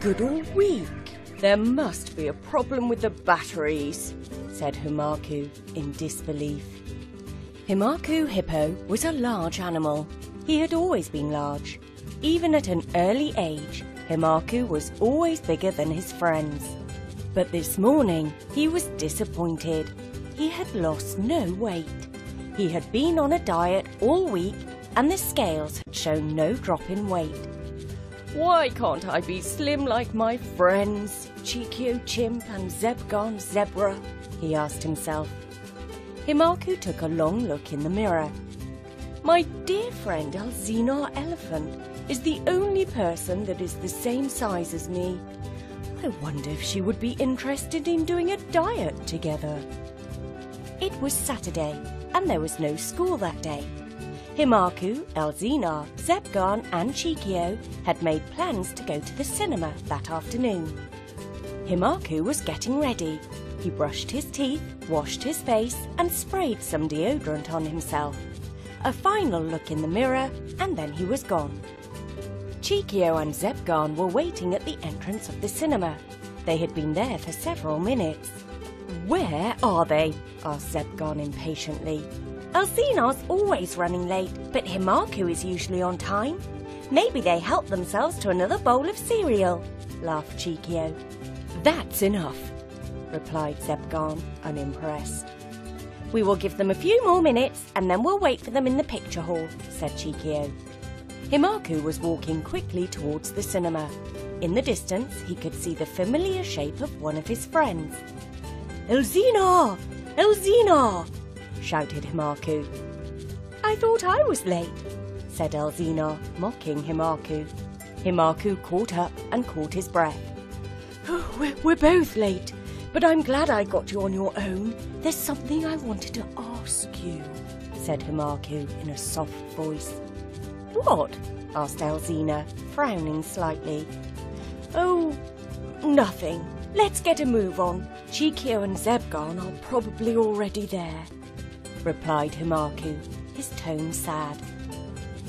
good all week. There must be a problem with the batteries, said Himakoo in disbelief. Himakoo Hippo was a large animal. He had always been large. Even at an early age, Himakoo was always bigger than his friends. But this morning, he was disappointed. He had lost no weight. He had been on a diet all week and the scales had shown no drop in weight. Why can't I be slim like my friends, Cheekio Chimp and Zebgaan Zebra? he asked himself. Himakoo took a long look in the mirror. My dear friend Ellezina Elephant is the only person that is the same size as me. I wonder if she would be interested in doing a diet together. It was Saturday, and there was no school that day. Himakoo, Ellezina, Zebgaan, and Cheekio had made plans to go to the cinema that afternoon. Himakoo was getting ready he brushed his teeth, washed his face, and sprayed some deodorant on himself. A final look in the mirror, and then he was gone. Cheekio and Zebgaan were waiting at the entrance of the cinema. They had been there for several minutes. Where are they? asked Zebgaan impatiently. Ellezina's always running late, but Himakoo is usually on time. Maybe they help themselves to another bowl of cereal, laughed Cheekio. That's enough, replied Zebgaan, unimpressed. We will give them a few more minutes and then we'll wait for them in the picture hall, said Cheekio. Himakoo was walking quickly towards the cinema. In the distance, he could see the familiar shape of one of his friends. Ellezina! Ellezina! Shouted Himakoo. I thought I was late, said Ellezina, mocking Himakoo. Himakoo caught up and caught his breath. Oh, we're, we're both late, but I'm glad I got you on your own. There's something I wanted to ask you, said Himakoo in a soft voice. What? asked Ellezina, frowning slightly. Oh, nothing. Let's get a move on. Cheekio and Zebgaan are probably already there, replied Himakoo, his tone sad.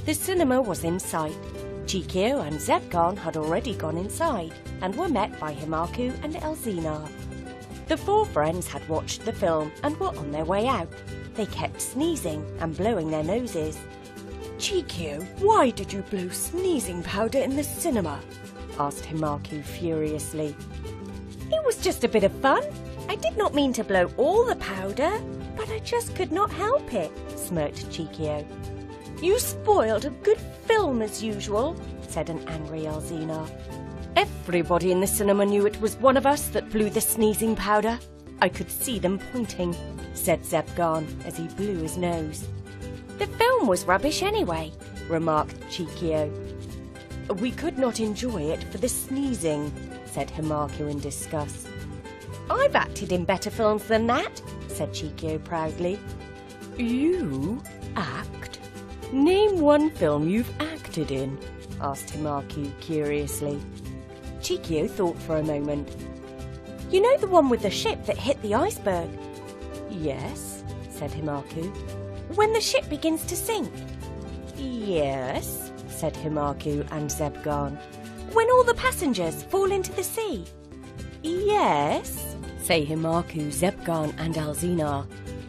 The cinema was in sight. Cheekio and Zebgaan had already gone inside and were met by Himakoo and Ellezina. The four friends had watched the film and were on their way out. They kept sneezing and blowing their noses. Cheekio, why did you blow sneezing powder in the cinema? asked Himakoo furiously. It was just a bit of fun. I did not mean to blow all the powder, but I just could not help it, smirked Cheekio. You spoiled a good film as usual, said an angry Ellezina. Everybody in the cinema knew it was one of us that blew the sneezing powder. I could see them pointing, said Zebgaan as he blew his nose. The film was rubbish anyway, remarked Cheekio. We could not enjoy it for the sneezing, said Himakoo in disgust. I've acted in better films than that, said Cheekio proudly. You act? Name one film you've acted in, asked Himakoo curiously. Cheekio thought for a moment. You know the one with the ship that hit the iceberg? Yes, said Himakoo. When the ship begins to sink? Yes, said Himakoo and Zebgaan. When all the passengers fall into the sea? Yes, say Himakoo, Zebgaan and Ellezina.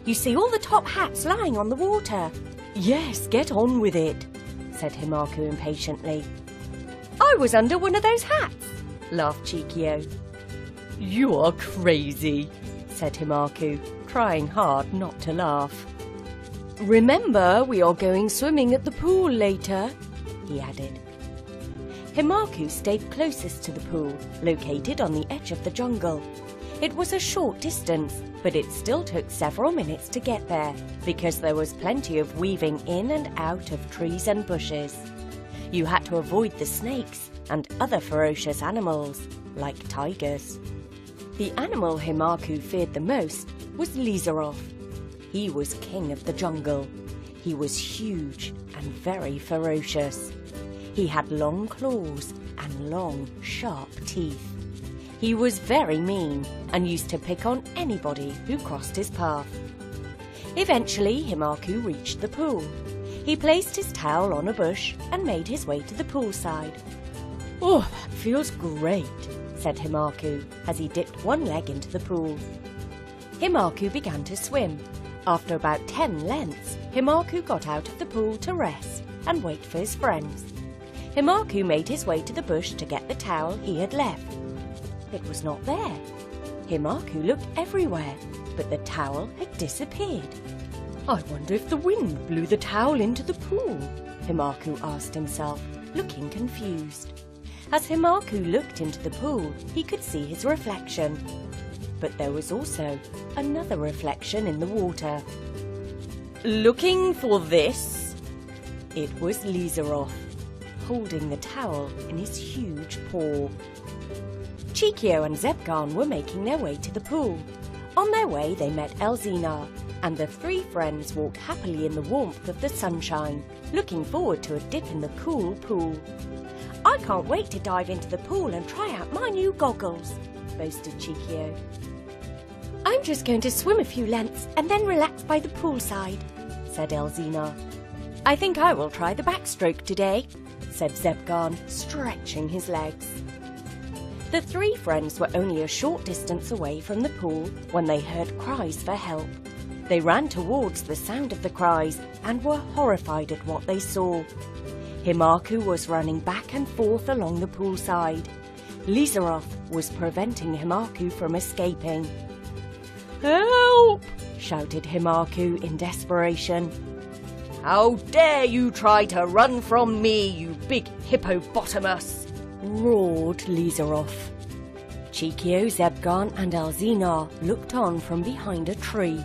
You see all the top hats lying on the water. Yes, get on with it, said Himakoo impatiently. I was under one of those hats laughed Cheekio. You are crazy, said Himakoo, trying hard not to laugh. Remember, we are going swimming at the pool later, he added. Himakoo stayed closest to the pool, located on the edge of the jungle. It was a short distance, but it still took several minutes to get there, because there was plenty of weaving in and out of trees and bushes. You had to avoid the snakes and other ferocious animals, like tigers. The animal Himakoo feared the most was Lizarov. He was king of the jungle. He was huge and very ferocious. He had long claws and long, sharp teeth. He was very mean and used to pick on anybody who crossed his path. Eventually, Himakoo reached the pool. He placed his towel on a bush and made his way to the poolside. Oh, that feels great, said Himakoo as he dipped one leg into the pool. Himakoo began to swim. After about ten lengths, Himakoo got out of the pool to rest and wait for his friends. Himakoo made his way to the bush to get the towel he had left. It was not there. Himakoo looked everywhere, but the towel had disappeared. I wonder if the wind blew the towel into the pool, Himakoo asked himself, looking confused. As Himakoo looked into the pool, he could see his reflection. But there was also another reflection in the water. Looking for this? It was Lizarov, holding the towel in his huge paw. Cheekio and Zebgaan were making their way to the pool. On their way, they met Ellezina, and the three friends walked happily in the warmth of the sunshine, looking forward to a dip in the cool pool. I can't wait to dive into the pool and try out my new goggles, boasted Cheekio. I'm just going to swim a few lengths and then relax by the poolside, said Ellezina. I think I will try the backstroke today, said Zebgaan, stretching his legs. The three friends were only a short distance away from the pool when they heard cries for help. They ran towards the sound of the cries and were horrified at what they saw. Himakoo was running back and forth along the poolside. Lizarov was preventing Himakoo from escaping. Help! shouted Himakoo in desperation. How dare you try to run from me, you big hippopotamus! Roared Lizarov. Cheekio, Zebgaan and Ellezina looked on from behind a tree.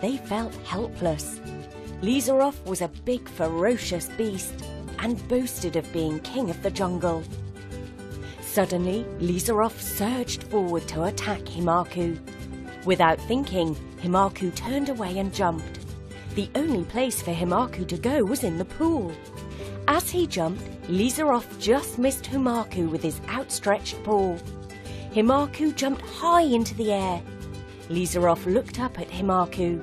They felt helpless. Lizarov was a big ferocious beast and boasted of being king of the jungle. Suddenly, Lizarov surged forward to attack Himakoo. Without thinking, Himakoo turned away and jumped. The only place for Himakoo to go was in the pool. As he jumped, Lizarov just missed Himakoo with his outstretched paw. Himakoo jumped high into the air. Lizarov looked up at Himakoo.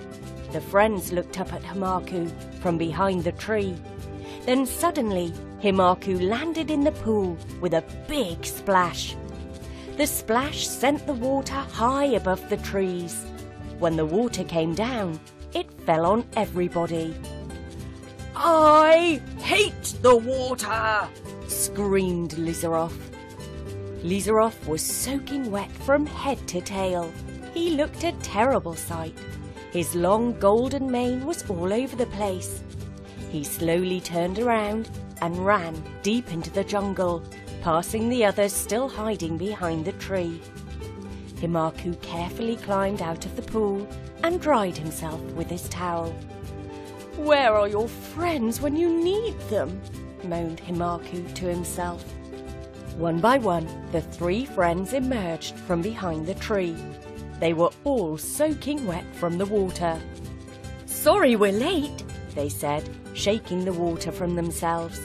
The friends looked up at Himakoo from behind the tree. Then suddenly, Himakoo landed in the pool with a big splash. The splash sent the water high above the trees. When the water came down, it fell on everybody. I hate the water! screamed Lizarov. Lizarov was soaking wet from head to tail. He looked a terrible sight. His long golden mane was all over the place. He slowly turned around and ran deep into the jungle, passing the others still hiding behind the tree. Himakoo carefully climbed out of the pool and dried himself with his towel. Where are your friends when you need them? moaned Himakoo to himself. One by one, the three friends emerged from behind the tree. They were all soaking wet from the water. Sorry we're late, they said, shaking the water from themselves.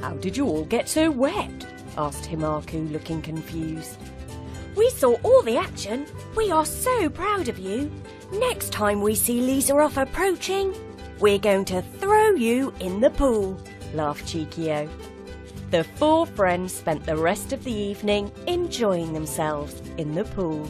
How did you all get so wet? asked Himakoo, looking confused. We saw all the action. We are so proud of you. Next time we see Lizarov approaching, we're going to throw you in the pool, laughed Cheekio. The four friends spent the rest of the evening enjoying themselves in the pool.